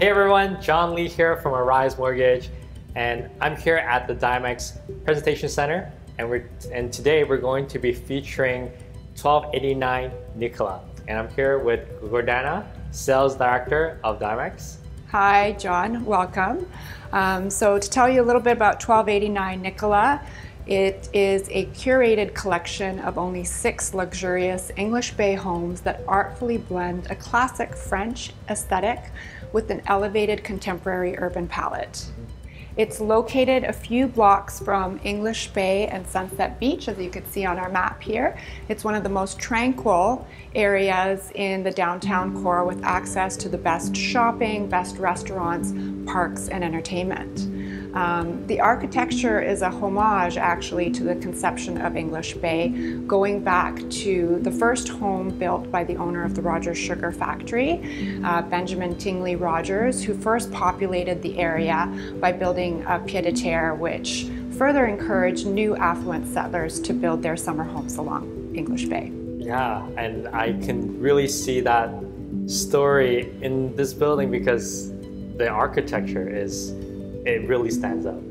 Hey everyone, John Lee here from Arise Mortgage, and I'm here at the Dimex Presentation Center, and we're and today we're going to be featuring 1289 Nicola, and I'm here with Gordana, Sales Director of Dimex. Hi, John. Welcome. Um, so to tell you a little bit about 1289 Nicola, it is a curated collection of only six luxurious English Bay homes that artfully blend a classic French aesthetic with an elevated contemporary urban palette. It's located a few blocks from English Bay and Sunset Beach, as you can see on our map here. It's one of the most tranquil areas in the downtown core with access to the best shopping, best restaurants, parks, and entertainment. Um, the architecture is a homage actually to the conception of English Bay, going back to the first home built by the owner of the Rogers Sugar Factory, uh, Benjamin Tingley Rogers, who first populated the area by building a pied-à-terre, which further encouraged new affluent settlers to build their summer homes along English Bay. Yeah, and I can really see that story in this building because the architecture is it really stands out.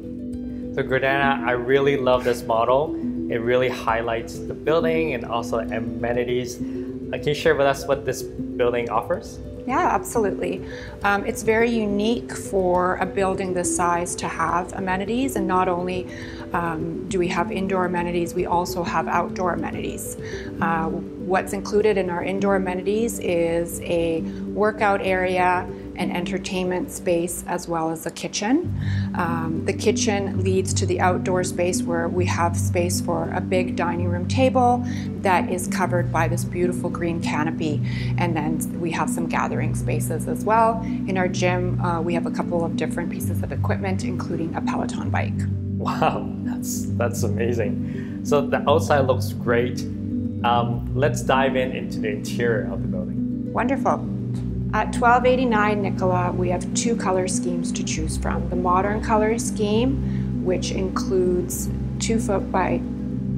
So Gordana, I really love this model. It really highlights the building and also amenities. Uh, can you share with us what this building offers? Yeah, absolutely. Um, it's very unique for a building this size to have amenities, and not only um, do we have indoor amenities, we also have outdoor amenities. Uh, what's included in our indoor amenities is a workout area, an entertainment space as well as a kitchen. Um, the kitchen leads to the outdoor space where we have space for a big dining room table that is covered by this beautiful green canopy. And then we have some gathering spaces as well. In our gym, uh, we have a couple of different pieces of equipment, including a Peloton bike. Wow, that's, that's amazing. So the outside looks great. Um, let's dive in into the interior of the building. Wonderful. At 1289 Nicola, we have two color schemes to choose from. The modern color scheme, which includes two foot by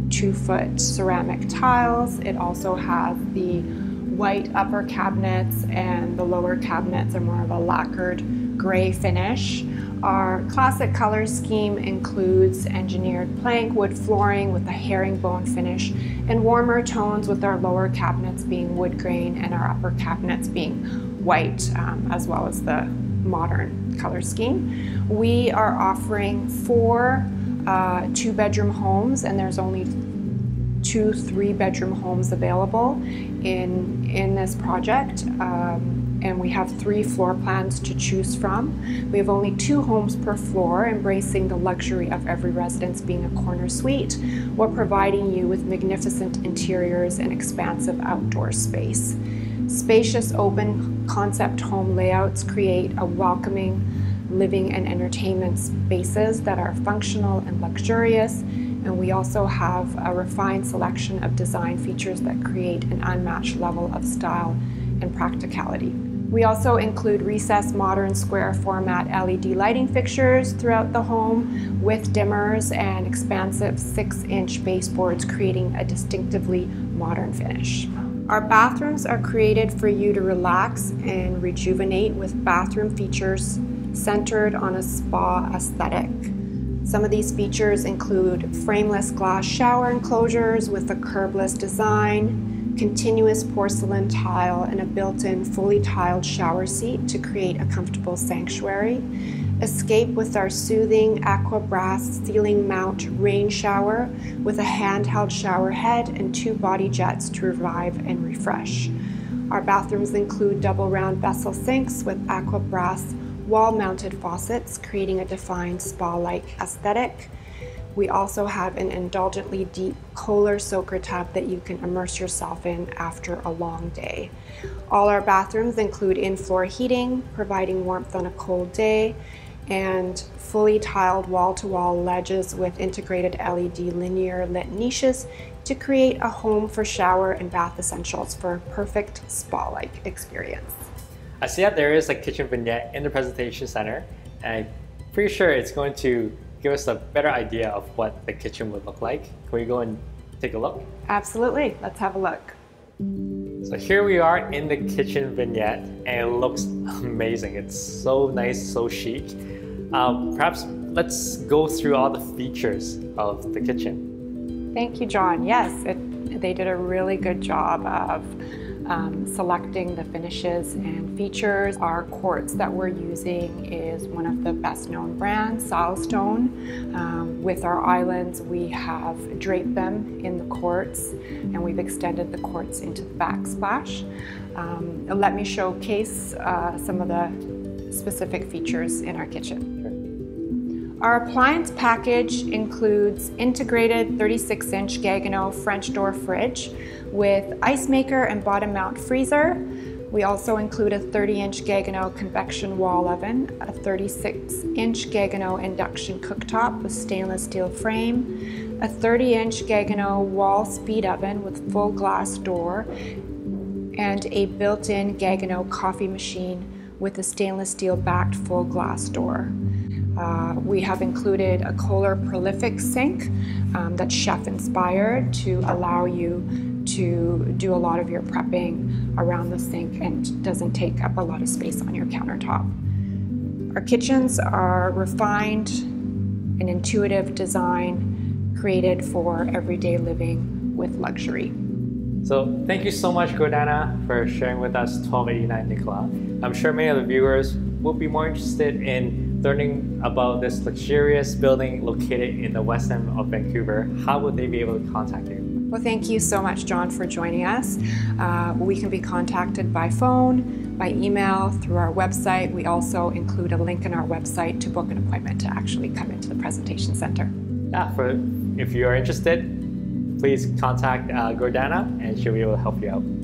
two foot ceramic tiles. It also has the white upper cabinets and the lower cabinets are more of a lacquered gray finish. Our classic color scheme includes engineered plank wood flooring with a herringbone finish and warmer tones with our lower cabinets being wood grain and our upper cabinets being white um, as well as the modern color scheme. We are offering four uh, two bedroom homes and there's only two three bedroom homes available in, in this project. Um, and we have three floor plans to choose from. We have only two homes per floor, embracing the luxury of every residence being a corner suite, while providing you with magnificent interiors and expansive outdoor space. Spacious open concept home layouts create a welcoming living and entertainment spaces that are functional and luxurious, and we also have a refined selection of design features that create an unmatched level of style and practicality. We also include recessed modern square format LED lighting fixtures throughout the home with dimmers and expansive 6-inch baseboards creating a distinctively modern finish. Our bathrooms are created for you to relax and rejuvenate with bathroom features centered on a spa aesthetic. Some of these features include frameless glass shower enclosures with a curbless design, continuous porcelain tile, and a built-in fully tiled shower seat to create a comfortable sanctuary. Escape with our soothing Aquabrass ceiling mount rain shower with a handheld shower head and two body jets to revive and refresh. Our bathrooms include double round vessel sinks with Aquabrass wall mounted faucets, creating a defined spa like aesthetic. We also have an indulgently deep Kohler soaker tub that you can immerse yourself in after a long day. All our bathrooms include in-floor heating, providing warmth on a cold day, and fully tiled wall-to-wall -wall ledges with integrated LED linear lit niches to create a home for shower and bath essentials for a perfect spa-like experience. I see that there is a kitchen vignette in the presentation center, and I'm pretty sure it's going to give us a better idea of what the kitchen would look like. Can we go and take a look? Absolutely. Let's have a look. So here we are in the kitchen vignette, and it looks amazing. It's so nice, so chic. Um, perhaps let's go through all the features of the kitchen. Thank you, John. Yes, it, they did a really good job of um, selecting the finishes and features. Our quartz that we're using is one of the best known brands, Silestone. Um, with our islands, we have draped them in the quartz and we've extended the quartz into the backsplash. Um, let me showcase uh, some of the specific features in our kitchen. Our appliance package includes integrated 36 inch Gaggenau French door fridge with ice maker and bottom mount freezer. We also include a 30 inch Gaggenau convection wall oven, a 36 inch Gaggenau induction cooktop with stainless steel frame, a 30 inch Gaggenau wall speed oven with full glass door, and a built in Gaggenau coffee machine with a stainless steel backed full glass door. Uh, we have included a Kohler Prolific sink um, that's chef inspired to allow you to do a lot of your prepping around the sink and doesn't take up a lot of space on your countertop. Our kitchens are refined and intuitive design created for everyday living with luxury. So thank you so much, Gordana, for sharing with us 1289 Nicola. I'm sure many of the viewers will be more interested in learning about this luxurious building located in the west end of Vancouver, how would they be able to contact you? Well, thank you so much, John, for joining us. Uh, we can be contacted by phone, by email, through our website. We also include a link in our website to book an appointment to actually come into the presentation center. Yeah, for if you are interested, please contact uh, Gordana and she'll be able to help you out.